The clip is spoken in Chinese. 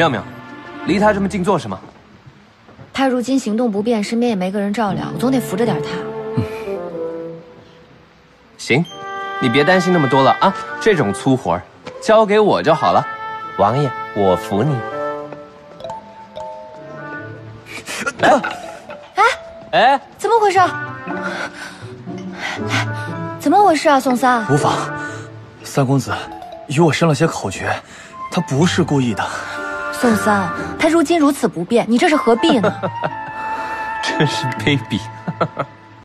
妙妙，离他这么近做什么？他如今行动不便，身边也没个人照料，我总得扶着点他。行，你别担心那么多了啊，这种粗活儿交给我就好了。王爷，我扶你。哎，哎，哎怎么回事？来，怎么回事啊，宋三？无妨，三公子与我生了些口角，他不是故意的。宋三，他如今如此不便，你这是何必呢？真是卑鄙。